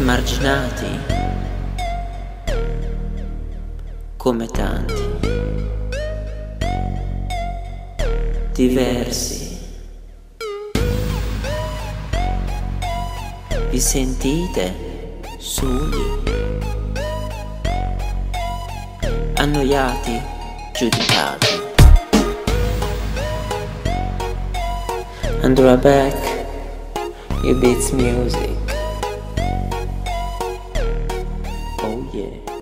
emarginati come tanti, diversi. Vi sentite soli, annoiati, giudicati. Andrea Beck, your beats music. yeah.